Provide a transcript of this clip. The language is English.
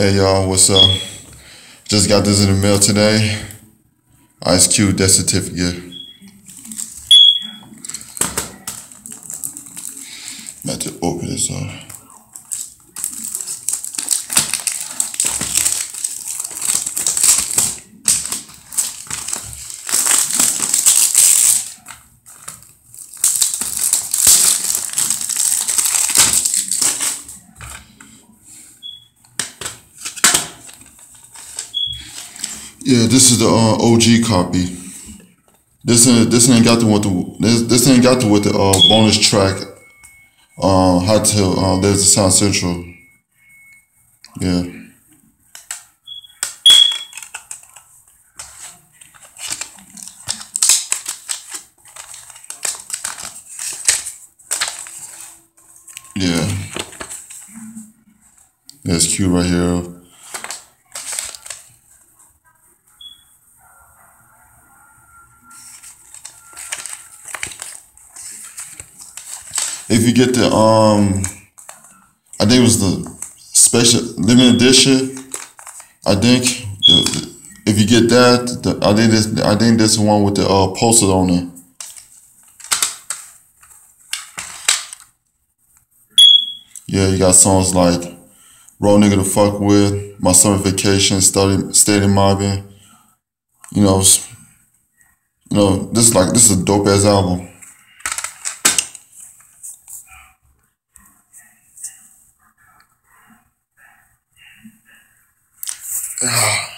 Hey y'all, what's up? Just got this in the mail today. Ice Cube death certificate. About to open this up. Yeah, this is the uh, OG copy. This ain't this ain't got the with the this this ain't got the with the uh, bonus track. Uh, Hot Till uh, there's the South Central. Yeah. Yeah. There's Q right here. If you get the um, I think it was the special limited edition. I think if you get that, the, I think this I think this one with the uh poster on it. Yeah, you got songs like "Raw Nigga to Fuck With," "My Summer Vacation," "Steady Steady Mobbing." You know, you know this is like this is a dope ass album. oh,